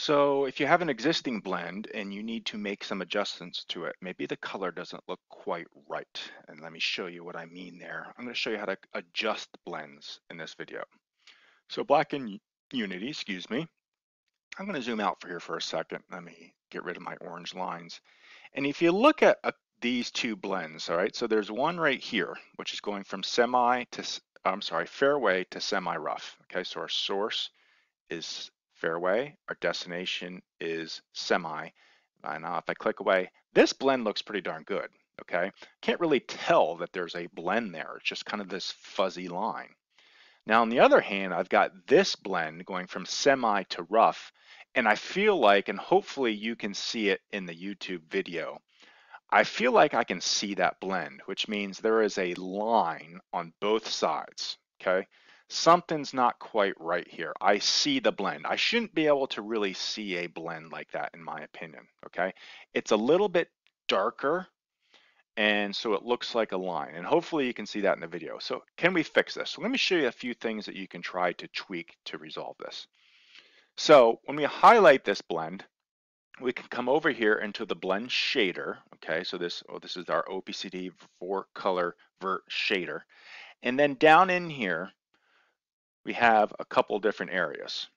So if you have an existing blend and you need to make some adjustments to it, maybe the color doesn't look quite right. And let me show you what I mean there. I'm going to show you how to adjust blends in this video. So black in Unity, excuse me. I'm going to zoom out for here for a second. Let me get rid of my orange lines. And if you look at uh, these two blends, all right, so there's one right here, which is going from semi to, I'm sorry, fairway to semi-rough. Okay, so our source is fairway. Our destination is semi. And now if I click away, this blend looks pretty darn good, okay? Can't really tell that there's a blend there. It's just kind of this fuzzy line. Now, on the other hand, I've got this blend going from semi to rough, and I feel like, and hopefully you can see it in the YouTube video, I feel like I can see that blend, which means there is a line on both sides, okay? Something's not quite right here. I see the blend. I shouldn't be able to really see a blend like that in my opinion, okay? It's a little bit darker and so it looks like a line and hopefully you can see that in the video. So can we fix this? So let me show you a few things that you can try to tweak to resolve this. So when we highlight this blend, we can come over here into the blend shader. Okay, so this, oh, this is our OPCD four color vert shader. And then down in here, we have a couple different areas.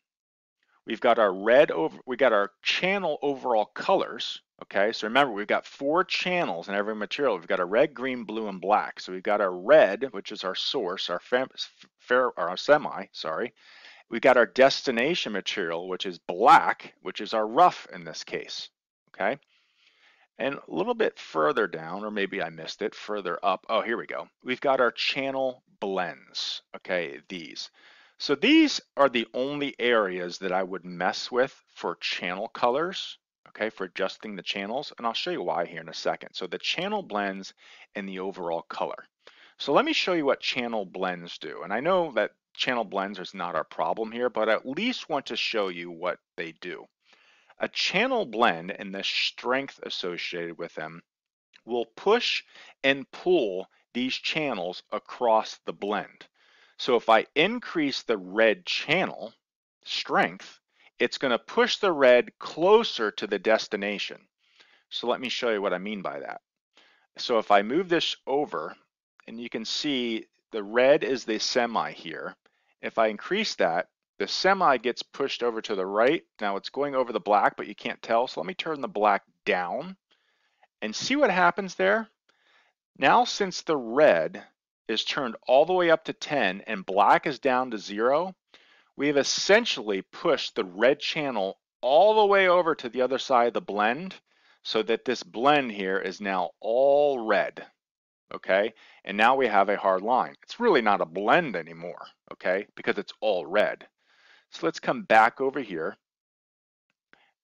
We've got our red over, we got our channel overall colors. Okay, so remember we've got four channels in every material. We've got a red, green, blue, and black. So we've got our red, which is our source, our fair, or our semi, sorry. We've got our destination material, which is black, which is our rough in this case. Okay, and a little bit further down, or maybe I missed it, further up. Oh, here we go. We've got our channel blends. Okay, these. So these are the only areas that I would mess with for channel colors, okay, for adjusting the channels. And I'll show you why here in a second. So the channel blends and the overall color. So let me show you what channel blends do. And I know that channel blends is not our problem here, but I at least want to show you what they do. A channel blend and the strength associated with them will push and pull these channels across the blend. So if I increase the red channel strength, it's going to push the red closer to the destination. So let me show you what I mean by that. So if I move this over, and you can see the red is the semi here. If I increase that, the semi gets pushed over to the right. Now it's going over the black, but you can't tell. So let me turn the black down and see what happens there. Now since the red is turned all the way up to 10 and black is down to zero, we have essentially pushed the red channel all the way over to the other side of the blend so that this blend here is now all red, okay? And now we have a hard line. It's really not a blend anymore, okay? Because it's all red. So let's come back over here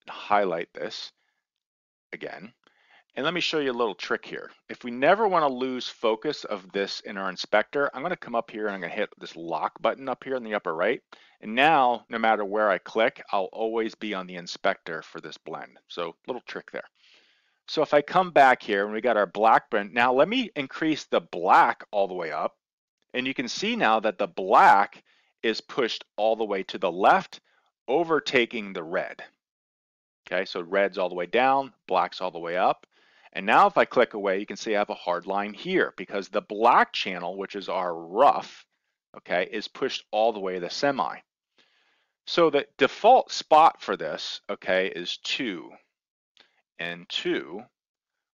and highlight this again. And let me show you a little trick here. If we never want to lose focus of this in our inspector, I'm going to come up here and I'm going to hit this lock button up here in the upper right. And now, no matter where I click, I'll always be on the inspector for this blend. So little trick there. So if I come back here and we got our black blend, now let me increase the black all the way up. And you can see now that the black is pushed all the way to the left, overtaking the red. Okay, so red's all the way down, black's all the way up. And now if I click away, you can see I have a hard line here because the black channel, which is our rough, okay, is pushed all the way to the semi. So the default spot for this, okay, is two and two,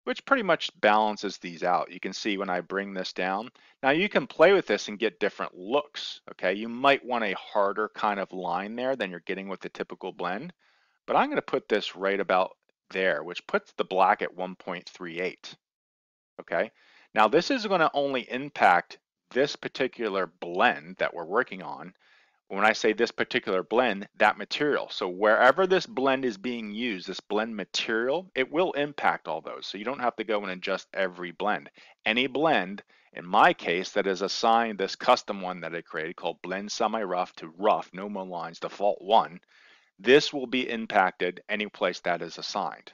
which pretty much balances these out. You can see when I bring this down. Now you can play with this and get different looks, okay? You might want a harder kind of line there than you're getting with the typical blend, but I'm gonna put this right about there, which puts the black at 1.38. Okay, now this is going to only impact this particular blend that we're working on. When I say this particular blend, that material. So wherever this blend is being used, this blend material, it will impact all those. So you don't have to go and adjust every blend. Any blend, in my case, that is assigned this custom one that I created called blend semi-rough to rough, no more lines, default one, this will be impacted any place that is assigned.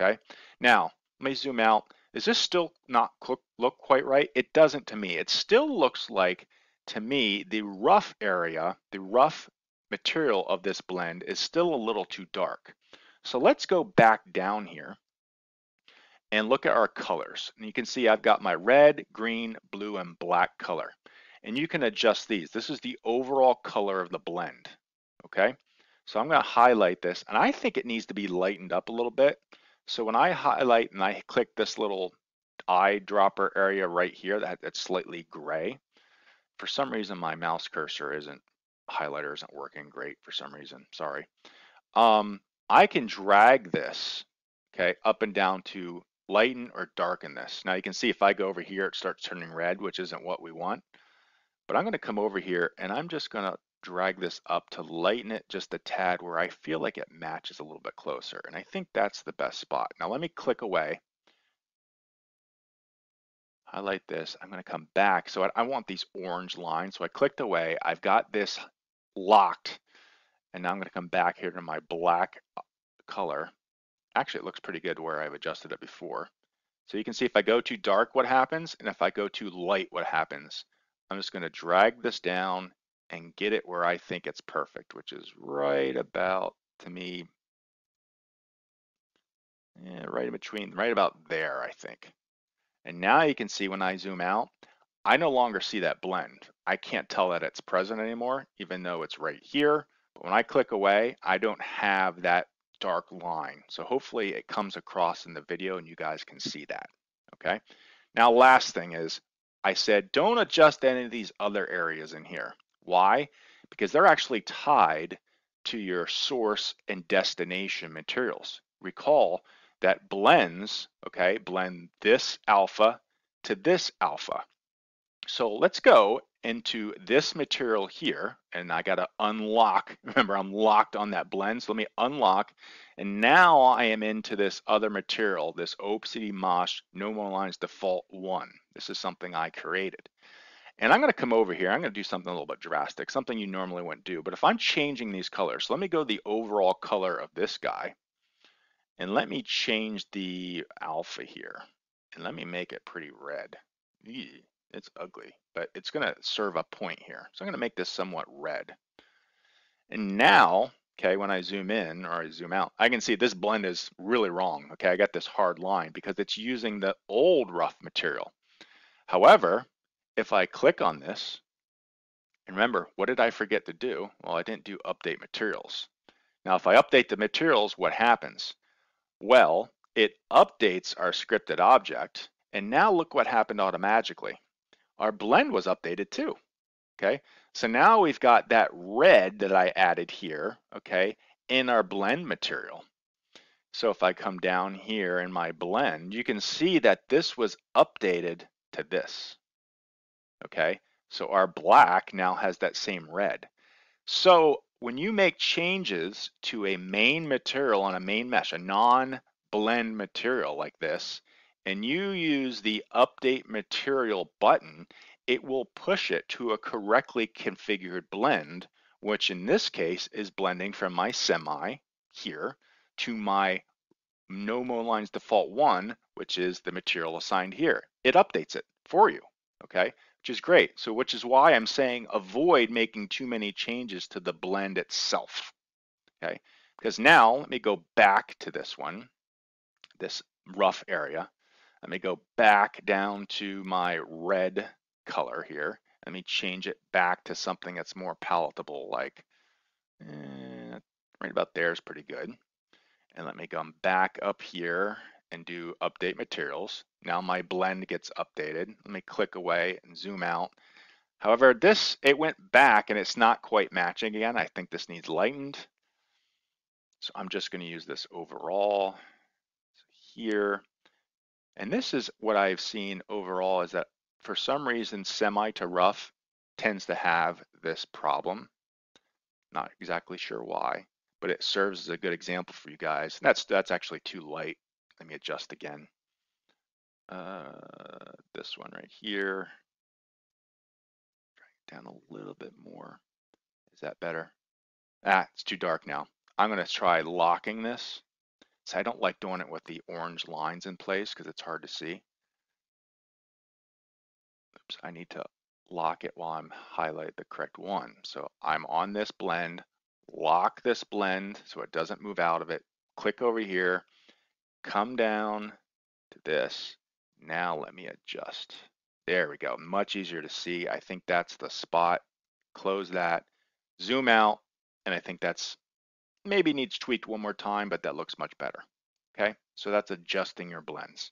Okay, now let me zoom out. Does this still not look quite right? It doesn't to me. It still looks like, to me, the rough area, the rough material of this blend is still a little too dark. So let's go back down here and look at our colors. And you can see I've got my red, green, blue, and black color. And you can adjust these. This is the overall color of the blend, okay? So I'm gonna highlight this, and I think it needs to be lightened up a little bit. So when I highlight and I click this little eyedropper area right here, that, that's slightly gray, for some reason my mouse cursor isn't, highlighter isn't working great for some reason, sorry. Um, I can drag this, okay, up and down to lighten or darken this. Now you can see if I go over here, it starts turning red, which isn't what we want. But I'm gonna come over here and I'm just gonna drag this up to lighten it just a tad where I feel like it matches a little bit closer. And I think that's the best spot. Now let me click away. Highlight this, I'm gonna come back. So I, I want these orange lines. So I clicked away, I've got this locked. And now I'm gonna come back here to my black uh, color. Actually, it looks pretty good where I've adjusted it before. So you can see if I go too dark, what happens? And if I go too light, what happens? I'm just gonna drag this down and get it where I think it's perfect, which is right about, to me, yeah, right in between, right about there, I think. And now you can see when I zoom out, I no longer see that blend. I can't tell that it's present anymore, even though it's right here. But when I click away, I don't have that dark line. So hopefully it comes across in the video and you guys can see that, okay? Now, last thing is, I said, don't adjust any of these other areas in here. Why? Because they're actually tied to your source and destination materials. Recall that blends, okay, blend this alpha to this alpha. So let's go into this material here, and I gotta unlock, remember I'm locked on that blend, so let me unlock, and now I am into this other material, this Opacity Mosh No More Lines Default 1. This is something I created. And I'm gonna come over here, I'm gonna do something a little bit drastic, something you normally wouldn't do, but if I'm changing these colors, so let me go the overall color of this guy, and let me change the alpha here, and let me make it pretty red. It's ugly, but it's gonna serve a point here. So I'm gonna make this somewhat red. And now, okay, when I zoom in or I zoom out, I can see this blend is really wrong. Okay, I got this hard line because it's using the old rough material. However, if I click on this, and remember, what did I forget to do? Well, I didn't do update materials. Now, if I update the materials, what happens? Well, it updates our scripted object, and now look what happened automatically. Our blend was updated too, okay? So now we've got that red that I added here, okay, in our blend material. So if I come down here in my blend, you can see that this was updated to this okay? So our black now has that same red. So when you make changes to a main material on a main mesh, a non-blend material like this, and you use the update material button, it will push it to a correctly configured blend, which in this case is blending from my semi here to my no more lines default one, which is the material assigned here. It updates it for you, okay? Which is great. So which is why I'm saying avoid making too many changes to the blend itself, okay? Because now, let me go back to this one, this rough area. Let me go back down to my red color here. Let me change it back to something that's more palatable, like eh, right about there is pretty good. And let me come back up here and do update materials. Now my blend gets updated. Let me click away and zoom out. However, this, it went back and it's not quite matching again. I think this needs lightened. So I'm just gonna use this overall so here. And this is what I've seen overall is that for some reason, semi to rough tends to have this problem. Not exactly sure why, but it serves as a good example for you guys. And that's, that's actually too light. Let me adjust again. Uh, this one right here. Drag it down a little bit more. Is that better? Ah, it's too dark now. I'm gonna try locking this. So I don't like doing it with the orange lines in place because it's hard to see. Oops, I need to lock it while I'm highlight the correct one. So I'm on this blend, lock this blend so it doesn't move out of it. Click over here, come down to this. Now let me adjust. There we go, much easier to see. I think that's the spot. Close that, zoom out, and I think that's maybe needs tweaked one more time, but that looks much better. Okay, so that's adjusting your blends.